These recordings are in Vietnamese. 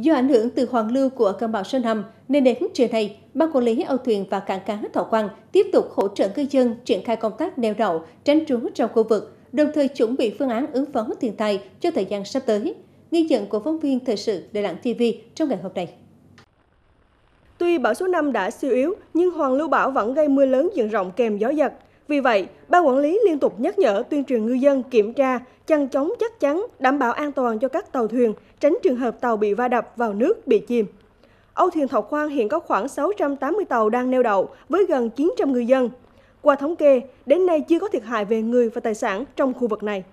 Do ảnh hưởng từ hoàn lưu của cơn bão số 5, nên đến trưa nay, Ban quản lý âu thuyền và cảng cá Thọ Quang tiếp tục hỗ trợ ngư dân triển khai công tác neo đậu, tránh trú trong khu vực, đồng thời chuẩn bị phương án ứng phó thiên tai cho thời gian sắp tới. Ghi nhận của phóng viên thời sự Đài Lạng TV trong ngày hôm nay. Tuy bão số 5 đã suy yếu, nhưng hoàn lưu bão vẫn gây mưa lớn diện rộng kèm gió giật. Vì vậy, ban quản lý liên tục nhắc nhở tuyên truyền ngư dân kiểm tra, chăn chống chắc chắn, đảm bảo an toàn cho các tàu thuyền, tránh trường hợp tàu bị va đập vào nước bị chìm. Âu thuyền Thọ Quang hiện có khoảng 680 tàu đang neo đậu với gần 900 ngư dân. Qua thống kê, đến nay chưa có thiệt hại về người và tài sản trong khu vực này.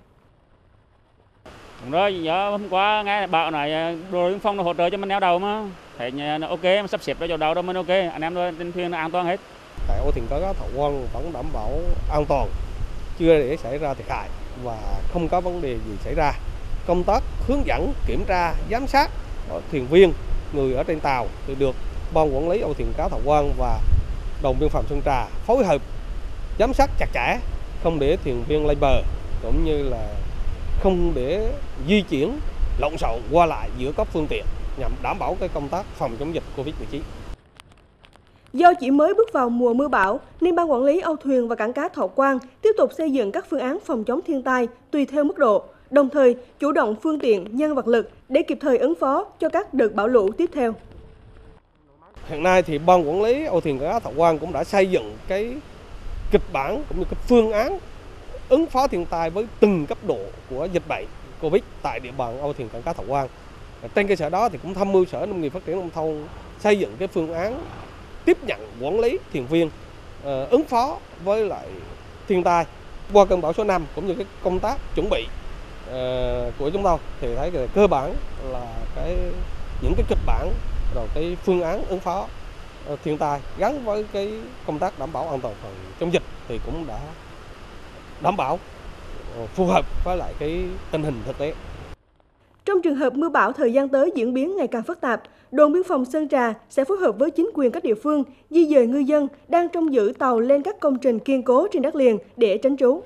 Đúng rồi, hôm qua nghe bão này đội biên phòng nó hỗ trợ cho mình neo đậu mà. Thấy ok, sắp xếp cho chỗ đậu mình ok, anh em trên thuyền an toàn hết. Ô thuyền cá Thọ Quang vẫn đảm bảo an toàn, chưa để xảy ra thiệt hại và không có vấn đề gì xảy ra. Công tác hướng dẫn, kiểm tra, giám sát thuyền viên, người ở trên tàu thì được ban quản lý Âu thuyền cá Thọ Quang và đồn biên phòng Sơn Trà phối hợp giám sát chặt chẽ, không để thuyền viên lây bờ cũng như là không để di chuyển lộn xộn qua lại giữa các phương tiện nhằm đảm bảo cái công tác phòng chống dịch Covid-19. Do chỉ mới bước vào mùa mưa bão, nên Ban Quản lý Âu thuyền và Cảng cá Thọ Quang tiếp tục xây dựng các phương án phòng chống thiên tai tùy theo mức độ, đồng thời chủ động phương tiện, nhân vật lực để kịp thời ứng phó cho các đợt bão lũ tiếp theo. Hiện nay thì Ban Quản lý Âu thuyền cảng cá Thọ Quang cũng đã xây dựng cái kịch bản cũng như cái phương án ứng phó thiên tai với từng cấp độ của dịch bệnh Covid tại địa bàn Âu thuyền cảng cá Thọ Quang. Trên cơ sở đó thì cũng tham mưu Sở Nông nghiệp Phát triển nông thôn xây dựng cái phương án tiếp nhận quản lý thuyền viên uh, ứng phó với lại thiên tai qua cơn bão số 5 cũng như cái công tác chuẩn bị uh, của chúng tôi thì thấy là cơ bản là cái những cái kịch bản rồi cái phương án ứng phó uh, thiên tai gắn với cái công tác đảm bảo an toàn phòng chống dịch thì cũng đã đảm bảo phù hợp với lại cái tình hình thực tế. Trong trường hợp mưa bão thời gian tới diễn biến ngày càng phức tạp, đồn biên phòng Sơn Trà sẽ phối hợp với chính quyền các địa phương di dời ngư dân đang trông giữ tàu lên các công trình kiên cố trên đất liền để tránh trú.